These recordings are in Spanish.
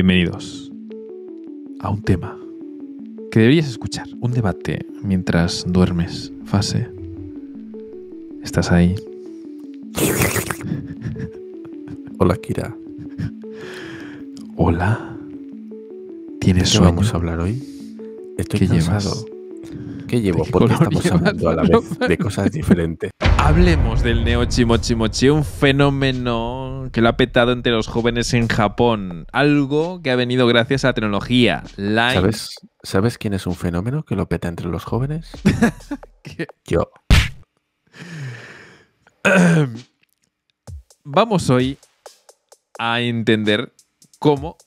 Bienvenidos a un tema que deberías escuchar, un debate mientras duermes, fase. ¿Estás ahí? Hola, Kira. Hola. ¿Tienes ¿Qué sueño? vamos a hablar hoy? Estoy ¿Qué cansado. llevas? ¿Qué llevo? qué Porque estamos hablando a la vez de cosas diferentes. Hablemos del Neo Chimochi Mochi, un fenómeno que lo ha petado entre los jóvenes en Japón. Algo que ha venido gracias a la tecnología. Line. ¿Sabes, ¿Sabes quién es un fenómeno que lo peta entre los jóvenes? Yo. Vamos hoy a entender cómo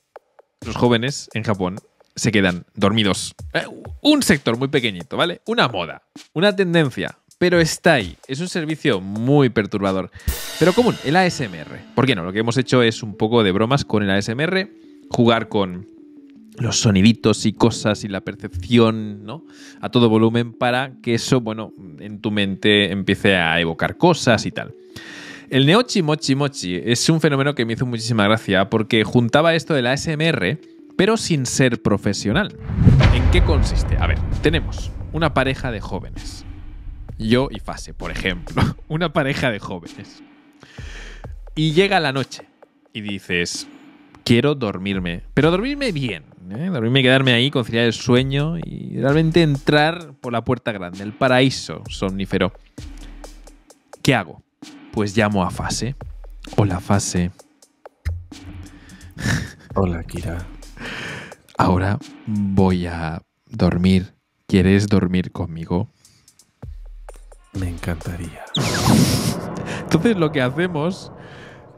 los jóvenes en Japón se quedan dormidos. Eh, Un sector muy pequeñito, ¿vale? Una moda, una tendencia, pero está ahí. Es un servicio muy perturbador. Pero común, el ASMR. ¿Por qué no? Lo que hemos hecho es un poco de bromas con el ASMR, jugar con los soniditos y cosas y la percepción, ¿no? A todo volumen para que eso, bueno, en tu mente empiece a evocar cosas y tal. El Neochi Mochi Mochi es un fenómeno que me hizo muchísima gracia porque juntaba esto del ASMR, pero sin ser profesional. ¿En qué consiste? A ver, tenemos una pareja de jóvenes. Yo y Fase, por ejemplo. Una pareja de jóvenes. Y llega la noche y dices, quiero dormirme. Pero dormirme bien. ¿eh? Dormirme y quedarme ahí, conciliar el sueño y realmente entrar por la puerta grande, el paraíso somnífero. ¿Qué hago? Pues llamo a Fase. Hola, Fase. Hola, Kira. Ahora voy a dormir. ¿Quieres dormir conmigo? Me encantaría. Entonces lo que hacemos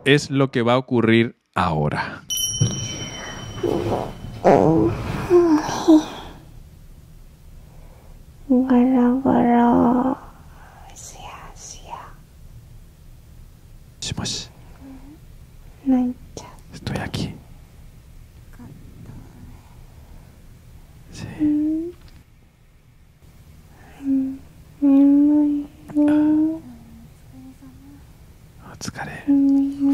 es lo que va a ocurrir ahora. Shimoshi, estoy aquí. Sí. Otsukare.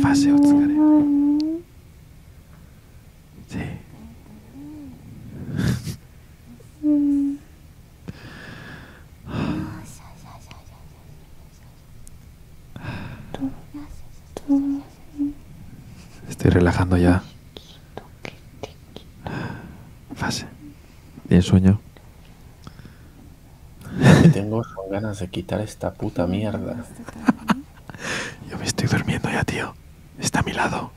Fase otsukare. Sí. Estoy relajando ya. Fase. ¿Tienes sueño? Lo que tengo son ganas de quitar esta puta mierda. Yo me estoy durmiendo ya, tío. Mi lado.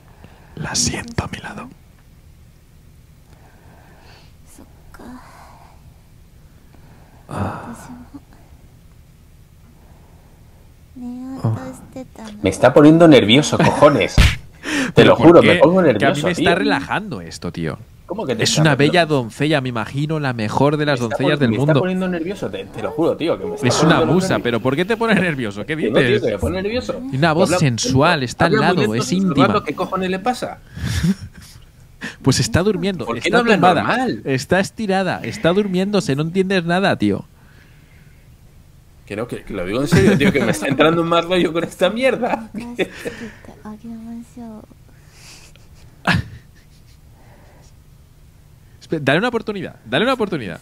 La siento a mi lado. Me está poniendo nervioso, cojones. Te lo ¿por juro, qué? me pongo Que a mí nervioso. me tío. está relajando esto, tío. ¿Cómo que te Es está- una bella doncella, me imagino, la mejor de las me está doncellas del Me está mundo. poniendo nervioso, te, te lo juro, tío. Que me está Es una musa, pero ¿por qué te pones nervioso? ¿Qué Que no, tío, dices? me pone nervioso. Y una voz Habla- sensual, está al lado, lento, es íntima. ¿Qué cojones le pasa? Pues está durmiendo, ¿Por qué está no habla tumbada, normal? está estirada, está durmiéndose, no entiendes nada, tío. Que no, que, que lo digo en serio, tío, que me está entrando más rollo con esta mierda. Dale una oportunidad, dale una oportunidad.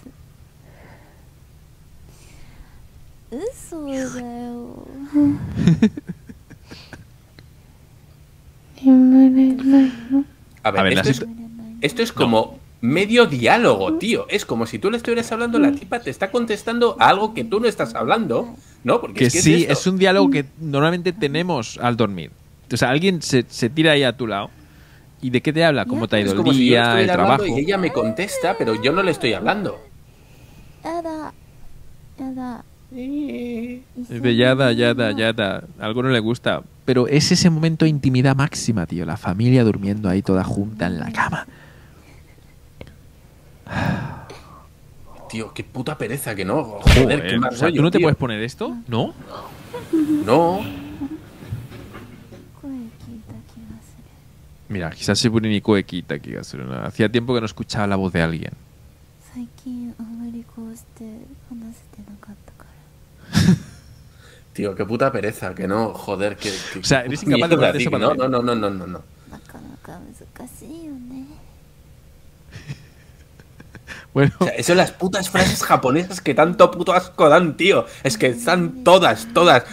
A ver, esto, es, como medio diálogo, tío. Es como si tú le estuvieras hablando, la tipa te está contestando a algo que tú no estás hablando, ¿no? Porque que es sí, es, es, un diálogo que normalmente tenemos al dormir. O sea, alguien se, se tira ahí a tu lado ¿Y de qué te habla? ¿Cómo te ha pues, ido el día, si el trabajo? Y ella me contesta, pero yo no le estoy hablando. Yada. Yada. Eh, de yada, yada, yada. Algo no le gusta. Pero es ese momento de intimidad máxima, tío. La familia durmiendo ahí toda junta en la cama. Tío, qué puta pereza que no. Joder, Joder qué mal o sea, rollo, ¿Tú no te tío? puedes poner esto? ¿No? No. Mira, quizás Shiburi Nikue quita Hacía tiempo que no escuchaba la voz de alguien. Tío, qué puta pereza, que no, joder, que. o sea, eres incapaz de hablar de eso no, no, no, no, no. no. Bueno, O sea, eso son las putas frases japonesas que tanto puto asco dan, tío. Es que están todas, todas.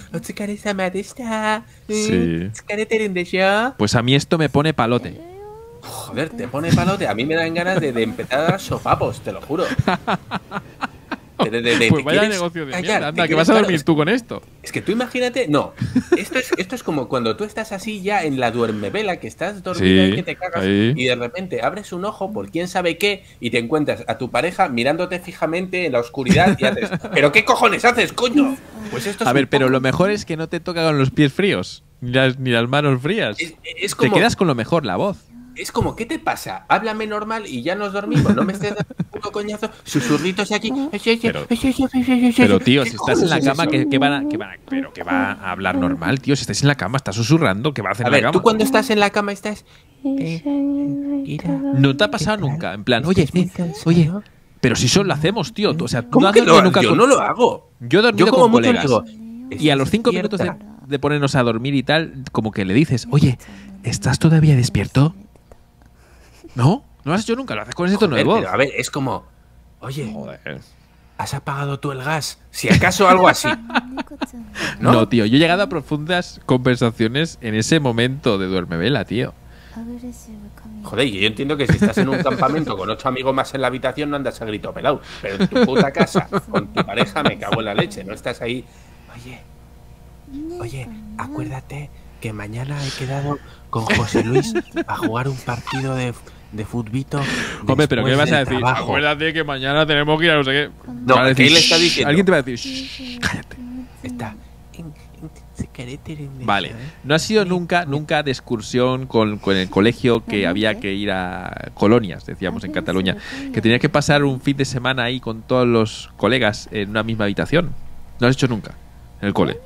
Sí. Desho. pues a mí esto me pone palote. Joder, te pone palote. A mí me dan ganas de, de empezar a dar sopapos, te lo juro. De- de- de- Pues vaya quieres negocio de callar, mierda. Anda, que quieres vas a dormir tú con esto. Es que tú imagínate, no. Esto es, esto es como cuando tú estás así ya en la duermevela, que estás dormida Sí, y que te cagas, ahí. y de repente abres un ojo por quién sabe qué y te encuentras a tu pareja mirándote fijamente en la oscuridad y haces, ¿pero qué cojones haces, coño? Pues esto es A ver, pero lo mejor es que no te toca con los pies fríos, ni las, ni las manos frías. Es, es Te quedas con lo mejor, la voz. es como, ¿qué te pasa? Háblame normal y ya nos dormimos, no me estés dando susurritos aquí. Pero- Pero tío, ¿Qué si estás en la es cama, eso? ¿qué, qué van a, qué van a- pero que va a hablar normal, tío? Si estás en la cama, estás susurrando, ¿qué va a hacer A en la cama? tú cuando estás en la cama estás... eh, mira, No te ha pasado nunca, en plan, oye, eh, oye, pero si solo lo hacemos, tío. O sea, ¿Cómo no has que lo nunca Yo con- no lo hago. Yo he dormido Yo como con mucho colegas. digo, Y a los cinco minutos de, de ponernos a dormir y tal, como que le dices, oye, ¿estás todavía despierto? ¿No? No lo has hecho nunca, lo haces con ese tono a ver, es como, oye, ¿has apagado tú el gas? Si acaso algo así. ¿No? Tío, yo he llegado a profundas conversaciones en ese momento de duerme vela, tío. Joder, yo entiendo que si estás en un campamento con ocho amigos más en la habitación no andas a grito pelado. Pero en tu puta casa, con tu pareja, me cago en la leche. No estás ahí. Oye, oye, acuérdate que mañana he quedado con José Luis a jugar un partido de de futbito. Hombre, pero ¿qué vas a decir? trabajo". Acuérdate que mañana tenemos que ir a no sé qué. No, Van a ¿qué decir, le está diciendo? Alguien te va a decir, "Shh, cállate. Está. Vale, no has sido nunca, nunca de excursión con, con el colegio que había que ir a colonias, decíamos en Cataluña, que tenías que pasar un fin de semana ahí con todos los colegas en una misma habitación. No lo has hecho nunca en el cole.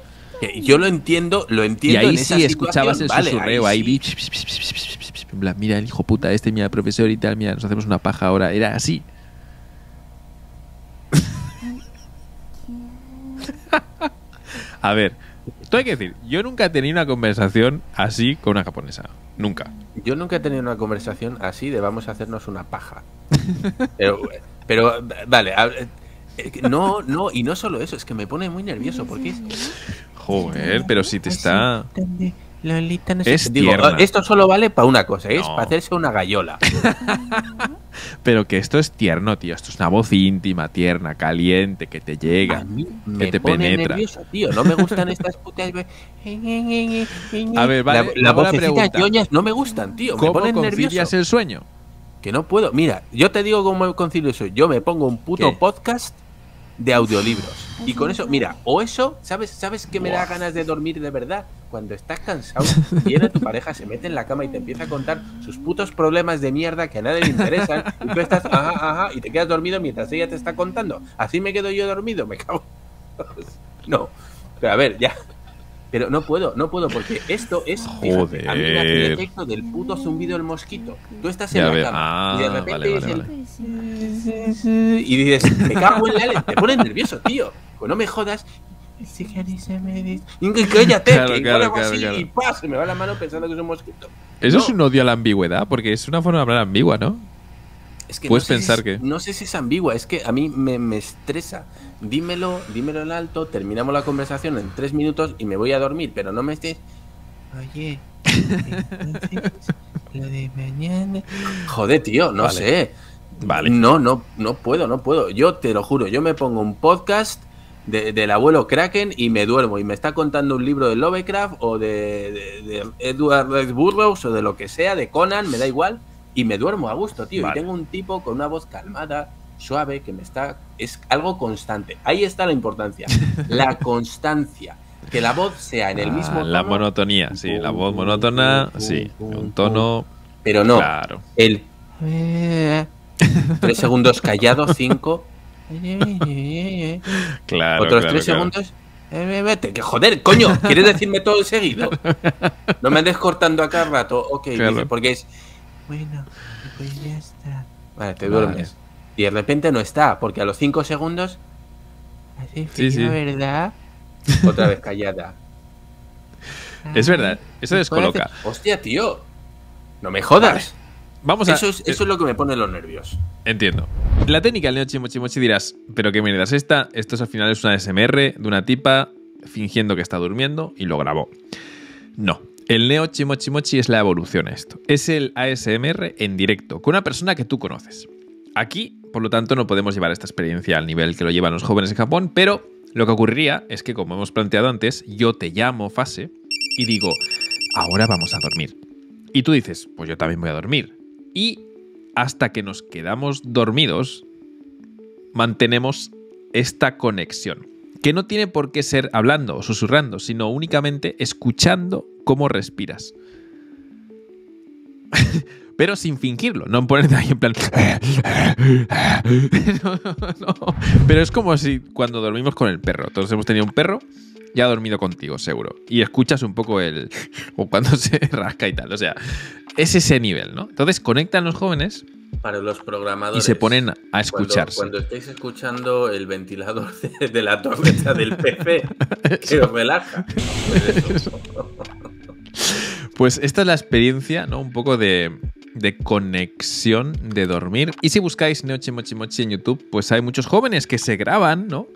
Yo lo entiendo, lo Y entiendo. ahí en esa sí escuchabas el vale, susurreo, ahí, sí. vi, mira el hijo puta este, mira el profesor y tal, mira, nos hacemos una paja ahora. Era así. A ver, tú hay que decir, yo nunca he tenido una conversación así con una japonesa. Nunca. Yo nunca he tenido una conversación así de vamos a hacernos una paja. Pero, pero vale, eh, no, no, y no solo eso, es que me pone muy nervioso porque es. Joder, pero si te está... Lolita, no Es. Digo, esto solo vale para una cosa, es No. para hacerse una gallola. Pero que esto es tierno, tío. Esto es una voz íntima, tierna, caliente, que te A llega. mí me te pone penetra. nervioso, tío. No me gustan estas putas. A ver, vale, la, la ñoñas no me gustan, tío. Me ¿Cómo ponen concilias nervioso. el sueño? Que no puedo. Mira, yo te digo cómo concilio eso. Yo me pongo un puto ¿Qué? podcast de audiolibros. Y con eso, mira, o eso, ¿sabes, ¿sabes que me da ganas de dormir de verdad? Cuando estás cansado, viene tu pareja, se mete en la cama y te empieza a contar sus putos problemas de mierda que a nadie le interesan. Y tú estás, ajá, ajá, y te quedas dormido mientras ella te está contando. Así me quedo yo dormido, me cago. No. Pero a ver, ya. Pero no puedo, no puedo, porque esto es. fíjate, a mí me hace el Joder. efecto del puto zumbido del mosquito. Tú estás en Ya la cama y de Ah, repente vale, es el. vale. Y dices, me cago en la leche, te pones nervioso, tío. Pues no me jodas. Carissa, me Cállate, Claro, que claro, claro, así claro. y ¡pah! se me va la mano pensando que es un mosquito. Eso No. es un odio a la ambigüedad, porque es una forma de hablar ambigua, ¿no? Es que Puedes no sé pensar si es- que- No sé si es ambigua, es que a mí me, me estresa. Dímelo, dímelo en alto, terminamos la conversación en tres minutos y me voy a dormir, pero no me estés. Oye, entonces, lo de mañana. Joder, tío, no Vale. sé. Vale. No, no, no puedo, no puedo. Yo te lo juro, yo me pongo un podcast de- del abuelo Kraken y me duermo y me está contando un libro de Lovecraft o de, de- de Edward Burroughs o de lo que sea, de Conan, me da igual, y me duermo a gusto, tío. Vale. Y tengo un tipo con una voz calmada, suave, que me está... Es algo constante. Ahí está la importancia. La constancia. Que la voz sea en el Ah, mismo la tono, monotonía, sí, la voz monótona, sí, un tono, pero no, claro. el... Tres segundos callado, cinco... Claro, Otros claro, tres claro. segundos. eh, vete, que joder, coño, ¿quieres decirme todo seguido? No me andes cortando a cada rato. Ok, Claro. dice, porque es. Bueno, pues ya está. Vale, te Vale. duermes. Y de repente no está, porque a los cinco segundos. Hace frío, Sí, sí. ¿verdad? Otra vez callada. Es verdad, eso descoloca. Hostia, tío. No me jodas. Vamos a. Eso es, eso es lo que me pone los nervios. Entiendo. La técnica del Neo Chimochimochi dirás, ¿pero qué mierda es esta? Esto es, al final es una SMR de una tipa fingiendo que está durmiendo y lo grabó. No. El Neo Chimochimochi es la evolución a esto. Es el ASMR en directo, con una persona que tú conoces. Aquí, por lo tanto, no podemos llevar esta experiencia al nivel que lo llevan los jóvenes en Japón, pero lo que ocurriría es que, como hemos planteado antes, yo te llamo fase y digo, ahora vamos a dormir. Y tú dices, pues yo también voy a dormir. Y hasta que nos quedamos dormidos, mantenemos esta conexión. Que no tiene por qué ser hablando o susurrando, sino únicamente escuchando cómo respiras. Pero sin fingirlo, no ponerte ahí en plan. Pero es como si cuando dormimos con el perro. Todos hemos tenido un perro ya ha dormido contigo, seguro. Y escuchas un poco el. o cuando se rasca y tal. O sea, es ese nivel, ¿no? Entonces conectan los jóvenes Para los programadores. y se ponen a Cuando, escucharse. cuando estéis escuchando el ventilador de, de la tormenta del PC, que os relaja. Pues. Pues esta es la experiencia, ¿no? Un poco de, de conexión de dormir. Y si buscáis Neochi Mochi Mochi en YouTube, pues hay muchos jóvenes que se graban, ¿no?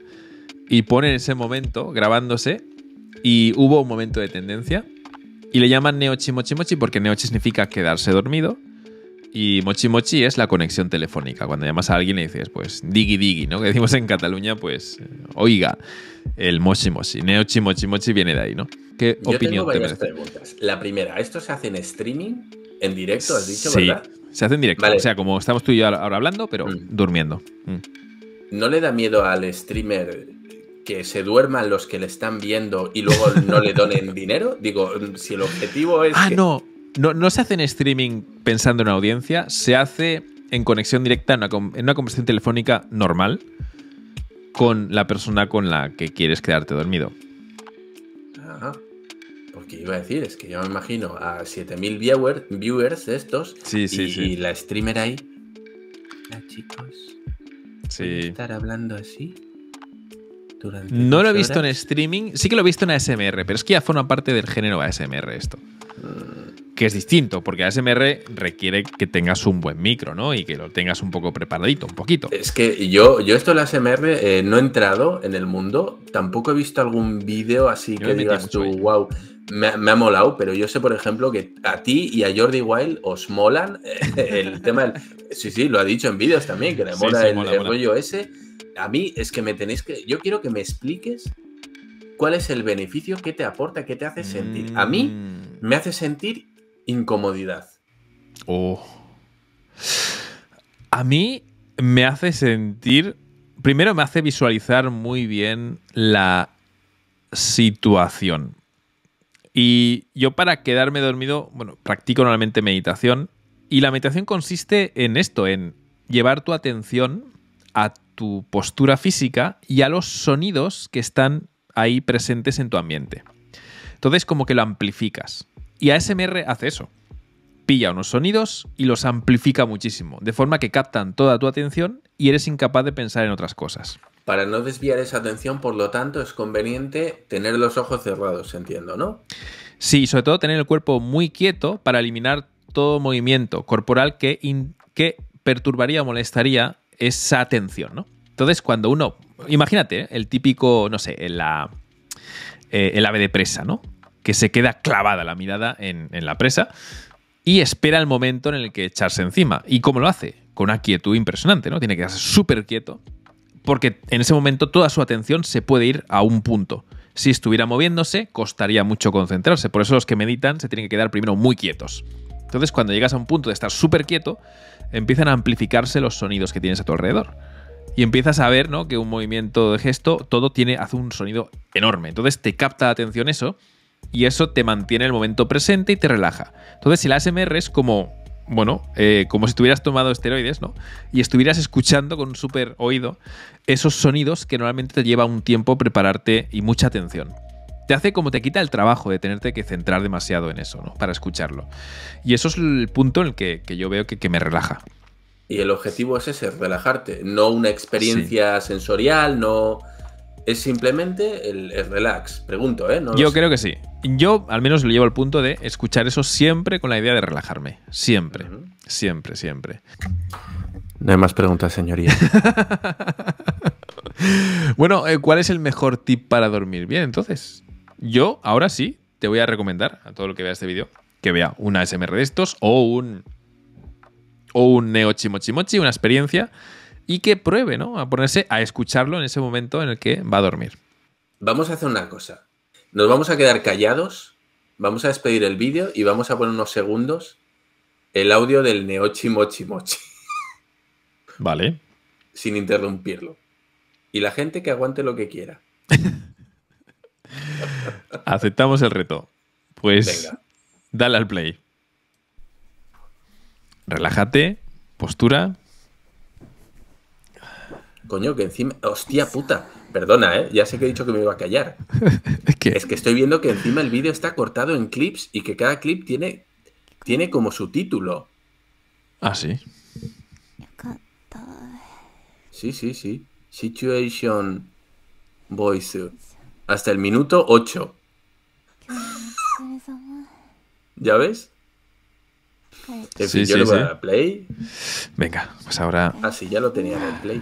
Y ponen ese momento grabándose. Y hubo un momento de tendencia. Y le llaman Neochi Mochi Mochi porque Neochi significa quedarse dormido. Y Mochi Mochi es la conexión telefónica. Cuando llamas a alguien y dices, pues, digi digi, ¿no? Que decimos en Cataluña, pues, eh, oiga, el Mochi Mochi. Neochi Mochi Mochi viene de ahí, ¿no? ¿Qué Yo tengo opinión te varias merece? preguntas. La primera, ¿esto se hace en streaming? ¿En directo, has dicho, sí, verdad? se hace en directo. Vale. O sea, como estamos tú y yo ahora ahora hablando, pero Mm. durmiendo. Mm. ¿No le da miedo al streamer que se duerman los que le están viendo y luego no le donen dinero? Digo, si el objetivo es. Ah, que- no. No. No se hace en streaming pensando en audiencia, se hace en conexión directa en una, en una conversación telefónica normal con la persona con la que quieres quedarte dormido. Ah, porque iba a decir, es que yo me imagino a 7000 viewer, viewers de estos Sí, sí, y, sí. y la streamer ahí. Hola chicos, ¿puedo Sí. estar hablando así? Durante No lo he visto en streaming, sí que lo he visto en ASMR, pero es que ya forma parte del género ASMR esto. Que es distinto, porque ASMR requiere que tengas un buen micro, ¿no? Y que lo tengas un poco preparadito, un poquito. Es que yo, yo esto de la SMR eh, no he entrado en el mundo, tampoco he visto algún vídeo así Yo que me digas tú, ahí. wow, me, ha- me ha molado, pero yo sé, por ejemplo, que a ti y a Jordi Wild os molan el tema del... Sí, sí, lo ha dicho en vídeos también, que le mola sí, el, mola, el mola. rollo ese. A mí es que me tenéis que... Yo quiero que me expliques cuál es el beneficio, qué te aporta, qué te hace sentir. A mí Mm. me hace sentir incomodidad. Oh. A mí me hace sentir. Primero me hace visualizar muy bien la situación. Y yo para quedarme dormido, bueno, practico normalmente meditación. Y la meditación consiste en esto, en llevar tu atención a tu postura física y a los sonidos que están ahí presentes en tu ambiente. Entonces como que lo amplificas. Y ASMR hace eso pilla unos sonidos y los amplifica muchísimo, de forma que captan toda tu atención y eres incapaz de pensar en otras cosas. Para no desviar esa atención, por lo tanto, es conveniente tener los ojos cerrados, entiendo, ¿no? Sí, y sobre todo tener el cuerpo muy quieto para eliminar todo movimiento corporal que, que perturbaría o molestaría esa atención, ¿no? Entonces, cuando uno, imagínate, ¿eh? el típico, no sé, la, eh, el ave de presa, ¿no? Que se queda clavada la mirada en, la presa y espera el momento en el que echarse encima. ¿Y cómo lo hace? Con una quietud impresionante, ¿no? Tiene que quedarse súper quieto porque en ese momento toda su atención se puede ir a un punto. Si estuviera moviéndose, costaría mucho concentrarse. Por eso los que meditan se tienen que quedar primero muy quietos. Entonces, cuando llegas a un punto de estar súper quieto, empiezan a amplificarse los sonidos que tienes a tu alrededor. Y empiezas a ver ¿no? que un movimiento de gesto, todo tiene, hace un sonido enorme. Entonces te capta la atención eso y eso te mantiene el momento presente y te relaja. Entonces el ASMR es como, bueno, eh, como si tuvieras tomado esteroides, ¿no? Y estuvieras escuchando con un súper oído esos sonidos que normalmente te lleva un tiempo prepararte y mucha atención. Te hace como te quita el trabajo de tenerte que centrar demasiado en eso, ¿no? Para escucharlo. Y eso es el punto en el que, que yo veo que, que me relaja. Y el objetivo es ese, relajarte, no una experiencia sensorial, no... Es simplemente el, el relax. Pregunto, ¿eh? No lo Yo sé. creo que sí. Yo al menos lo llevo al punto de escuchar eso siempre con la idea de relajarme. Siempre. Siempre, siempre. No hay más preguntas, señoría. Bueno, eh, ¿cuál es el mejor tip para dormir? Bien, entonces, yo ahora sí te voy a recomendar a todo el que vea este vídeo que vea una ASMR de estos o un o un Neo Chimochimochi, una experiencia y que pruebe, ¿no? A ponerse a escucharlo en ese momento en el que va a dormir. Vamos a hacer una cosa. Nos vamos a quedar callados, vamos a despedir el vídeo y vamos a poner unos segundos el audio del Neochi Mochi Mochi, Vale. sin interrumpirlo. Y la gente que aguante lo que quiera. Aceptamos el reto. Pues Venga. dale al play. Relájate, postura. Coño, que encima. Hostia puta. Perdona, ¿eh? Ya sé que he dicho que me iba a callar. Es que estoy viendo que encima el vídeo está cortado en clips y que cada clip tiene, tiene como su título. Ah, sí. Sí, sí, sí. Situation Voice. Hasta el minuto 8. ¿Ya ves? En fin, sí, yo le voy sí. a play. Venga, pues ahora. Ah, sí, ya lo tenía en play.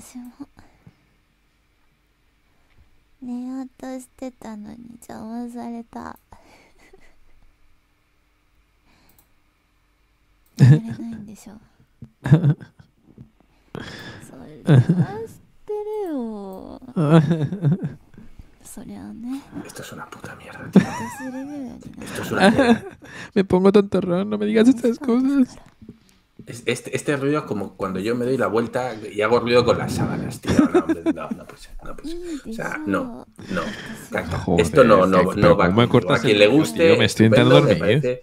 私も寝ようとしてたのに邪魔された。やれないんでしょ。うそれ邪魔してるよ。そりゃね。私レベルになる me pongo tanto raro no me digas estas cosas. Es- Este, este ruido es como cuando yo me doy la vuelta y hago ruido con las sábanas, tío. No, no, no puede ser, no puede ser. O sea, no, no. Joder, Esto no, no, no va ¿cómo me conmigo. cortas A quien le guste, tío? Me estoy intentando dormir. parece-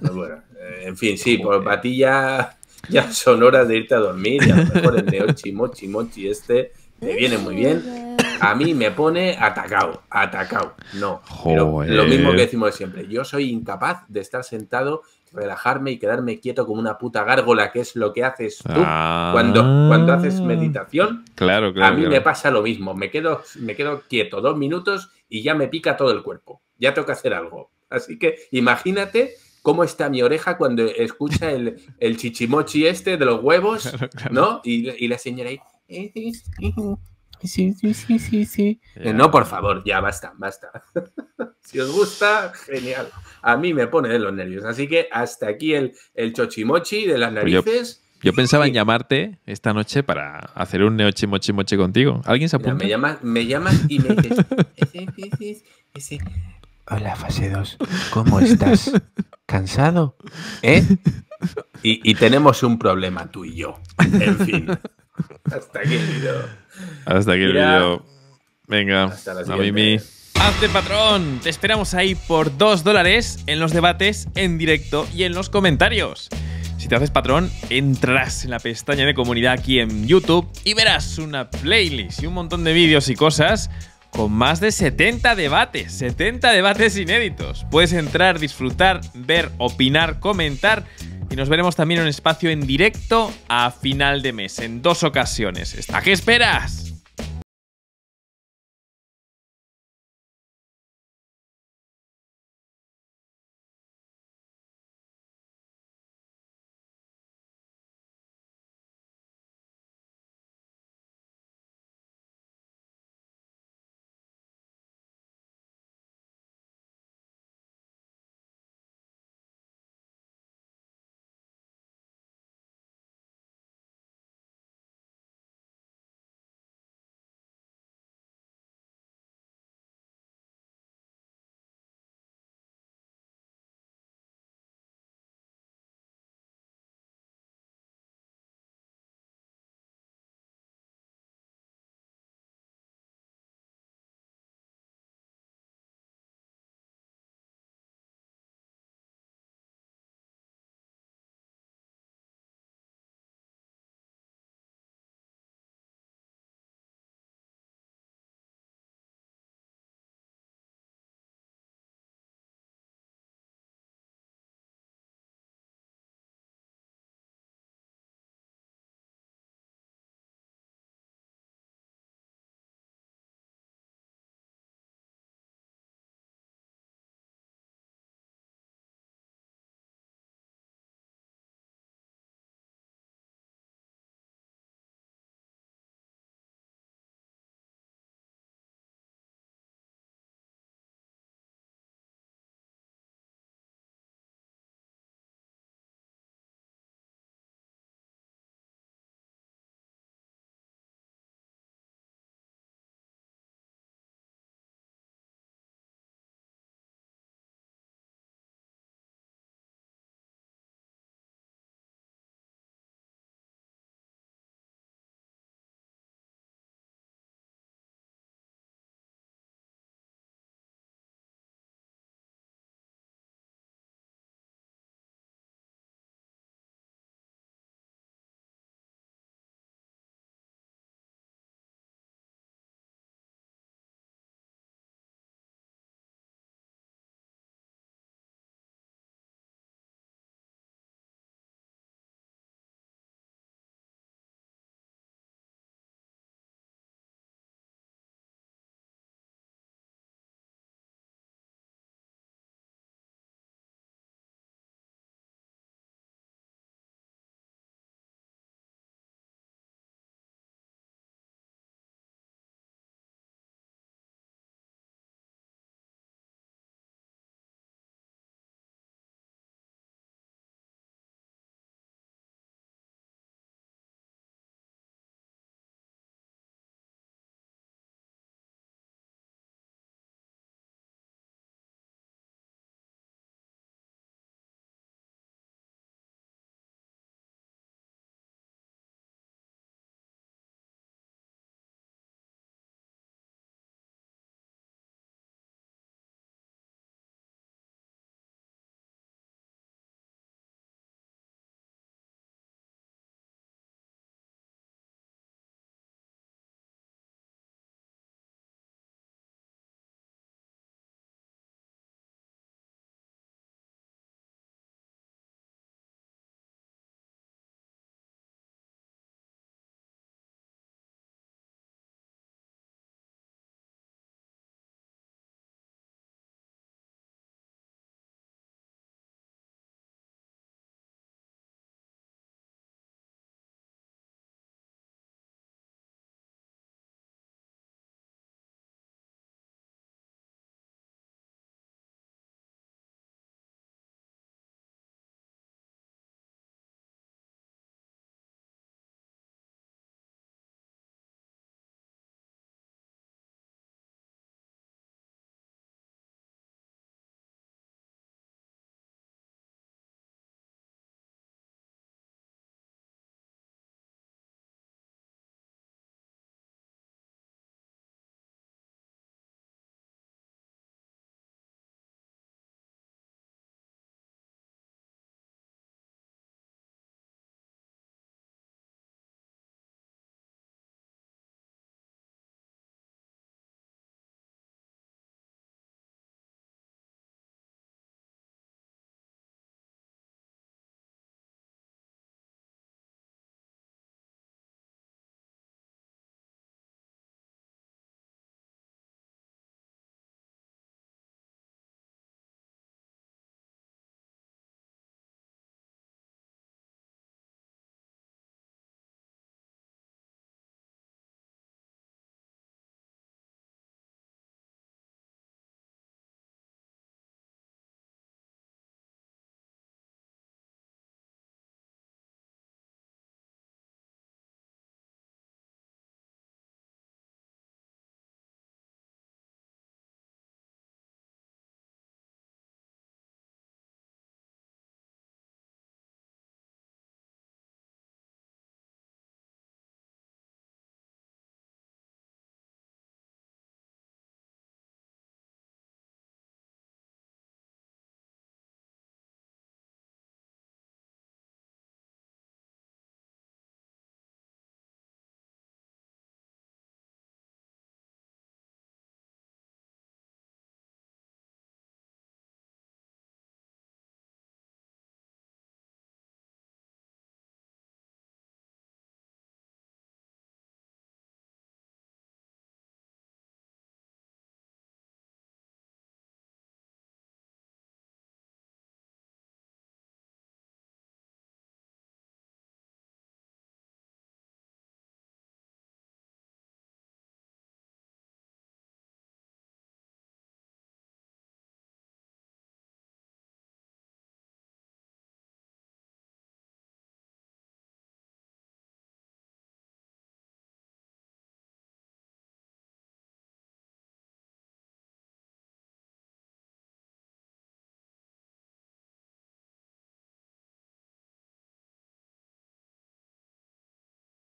No, bueno, eh, en fin, sí, pues para ti ya, ya son horas de irte a dormir y a lo mejor el neochi, mochi, mochi este te viene muy bien. A mí me pone atacado, atacado. No. Pero Joder. lo mismo que decimos siempre. Yo soy incapaz de estar sentado, relajarme y quedarme quieto como una puta gárgola, que es lo que haces tú Ah. cuando, cuando haces meditación. Claro, claro. a mí claro. me pasa lo mismo. Me quedo, me quedo quieto dos minutos y ya me pica todo el cuerpo. Ya tengo que hacer algo. Así que imagínate cómo está mi oreja cuando escucha el, el chichimochi este de los huevos, Claro, claro. ¿no? Y, y la señora ahí. "Eh, sí, sí, sí, sí, sí, sí". Ya. Eh, No, por favor, ya basta, basta. si os gusta, genial. A mí me pone de los nervios. Así que hasta aquí el, el chochimochi de las Pues yo- narices. Yo pensaba en llamarte esta noche para hacer un neochi mochi mochi contigo. ¿Alguien se Mira, apunta? me, llamas, me llamas y me dices. "Ese, ese, ese". Hola, fase 2. ¿Cómo estás? ¿Cansado? ¿Eh? Y, y tenemos un problema tú y yo. En fin. Hasta aquí el video. Hasta aquí el vídeo. Venga, Hasta la a. Mimi. Hazte patrón. Te esperamos ahí por 2 dólares en los debates, en directo y en los comentarios. Si te haces patrón, entrarás en la pestaña de comunidad aquí en YouTube y verás una playlist y un montón de vídeos y cosas con más de 70 debates, 70 debates inéditos. Puedes entrar, disfrutar, ver, opinar, comentar y nos veremos también en un espacio en directo a final de mes, en dos ocasiones. ¿A qué esperas?